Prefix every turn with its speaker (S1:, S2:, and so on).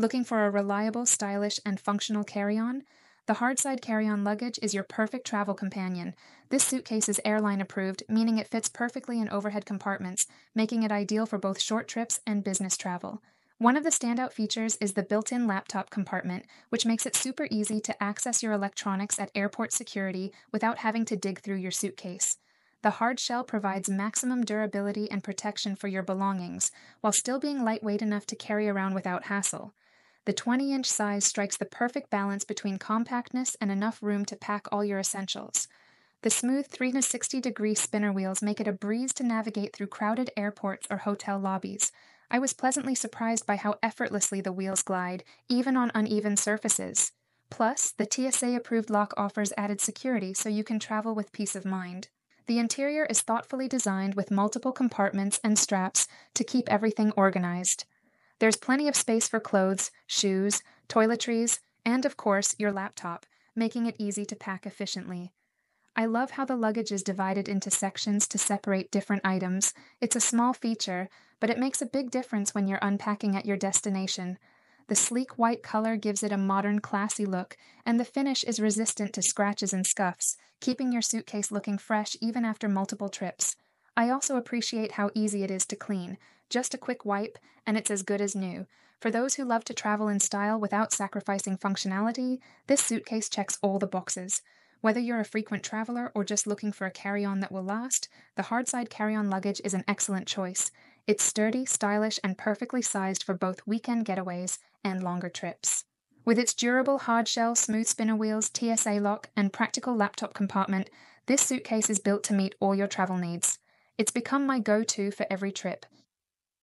S1: Looking for a reliable, stylish, and functional carry on? The hardside carry on luggage is your perfect travel companion. This suitcase is airline approved, meaning it fits perfectly in overhead compartments, making it ideal for both short trips and business travel. One of the standout features is the built in laptop compartment, which makes it super easy to access your electronics at airport security without having to dig through your suitcase. The hard shell provides maximum durability and protection for your belongings, while still being lightweight enough to carry around without hassle. The 20 inch size strikes the perfect balance between compactness and enough room to pack all your essentials. The smooth 360 degree spinner wheels make it a breeze to navigate through crowded airports or hotel lobbies. I was pleasantly surprised by how effortlessly the wheels glide, even on uneven surfaces. Plus, the TSA approved lock offers added security so you can travel with peace of mind. The interior is thoughtfully designed with multiple compartments and straps to keep everything organized. There's plenty of space for clothes, shoes, toiletries, and of course, your laptop, making it easy to pack efficiently. I love how the luggage is divided into sections to separate different items. It's a small feature, but it makes a big difference when you're unpacking at your destination. The sleek white color gives it a modern, classy look, and the finish is resistant to scratches and scuffs, keeping your suitcase looking fresh even after multiple trips. I also appreciate how easy it is to clean. Just a quick wipe, and it's as good as new. For those who love to travel in style without sacrificing functionality, this suitcase checks all the boxes. Whether you're a frequent traveler or just looking for a carry on that will last, the hardside carry on luggage is an excellent choice. It's sturdy, stylish, and perfectly sized for both weekend getaways and longer trips. With its durable hard shell, smooth spinner wheels, TSA lock, and practical laptop compartment, this suitcase is built to meet all your travel needs. It's become my go to for every trip.